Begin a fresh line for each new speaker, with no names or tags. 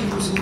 chicos